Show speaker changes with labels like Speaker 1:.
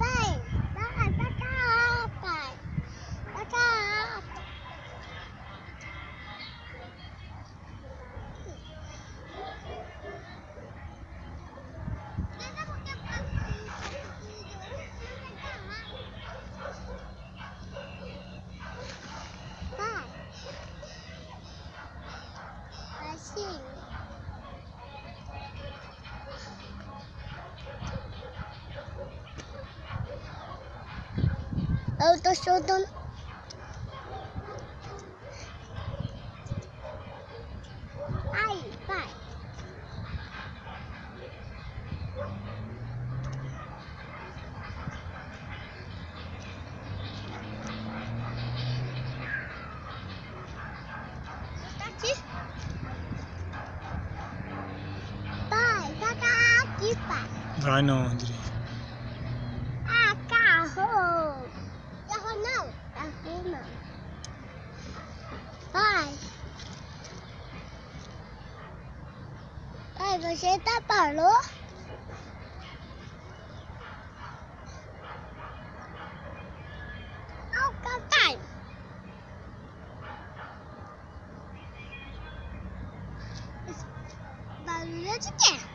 Speaker 1: Bye. Autosodon. Ai, vai. Está aqui. Pai, tá aqui, pai.
Speaker 2: André.
Speaker 1: Ah! Carro Papai, você tá parou? Não, papai. Barulho é de quê?